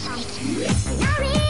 fight. Sorry!